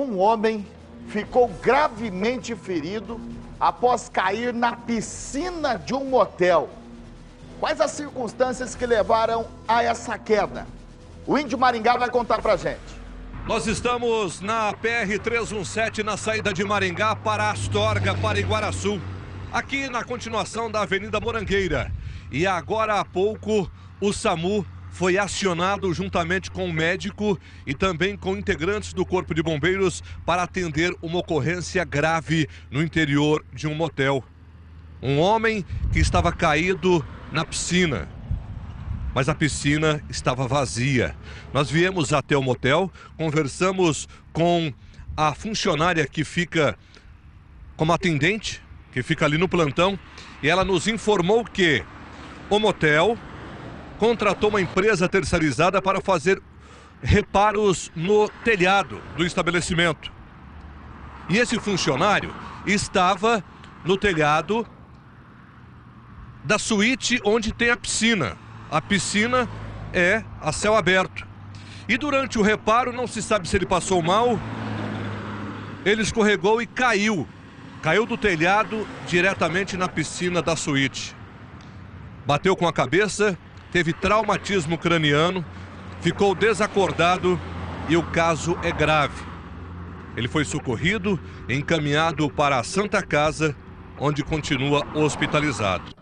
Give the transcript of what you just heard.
Um homem ficou gravemente ferido após cair na piscina de um motel. Quais as circunstâncias que levaram a essa queda? O Índio Maringá vai contar pra gente. Nós estamos na PR-317, na saída de Maringá para Astorga, para Iguaraçu. Aqui na continuação da Avenida Morangueira. E agora há pouco, o SAMU foi acionado juntamente com o médico e também com integrantes do Corpo de Bombeiros para atender uma ocorrência grave no interior de um motel. Um homem que estava caído na piscina, mas a piscina estava vazia. Nós viemos até o motel, conversamos com a funcionária que fica como atendente, que fica ali no plantão, e ela nos informou que o motel contratou uma empresa terceirizada para fazer reparos no telhado do estabelecimento. E esse funcionário estava no telhado da suíte onde tem a piscina. A piscina é a céu aberto. E durante o reparo, não se sabe se ele passou mal, ele escorregou e caiu. Caiu do telhado diretamente na piscina da suíte. Bateu com a cabeça teve traumatismo craniano, ficou desacordado e o caso é grave. Ele foi socorrido, encaminhado para a Santa Casa, onde continua hospitalizado.